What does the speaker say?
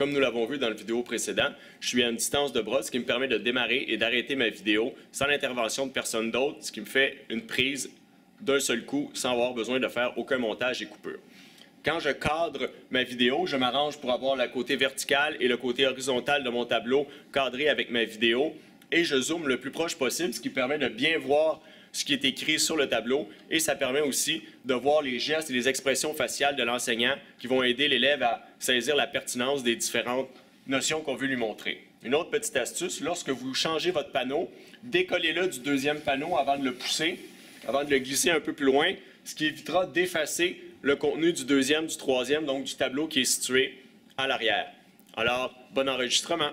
comme nous l'avons vu dans la vidéo précédente, je suis à une distance de bras, ce qui me permet de démarrer et d'arrêter ma vidéo sans l'intervention de personne d'autre, ce qui me fait une prise d'un seul coup sans avoir besoin de faire aucun montage et coupure. Quand je cadre ma vidéo, je m'arrange pour avoir le côté vertical et le côté horizontal de mon tableau cadré avec ma vidéo et je zoome le plus proche possible, ce qui permet de bien voir ce qui est écrit sur le tableau et ça permet aussi de voir les gestes et les expressions faciales de l'enseignant qui vont aider l'élève à saisir la pertinence des différentes notions qu'on veut lui montrer. Une autre petite astuce, lorsque vous changez votre panneau, décollez-le du deuxième panneau avant de le pousser, avant de le glisser un peu plus loin, ce qui évitera d'effacer le contenu du deuxième, du troisième, donc du tableau qui est situé à l'arrière. Alors, bon enregistrement.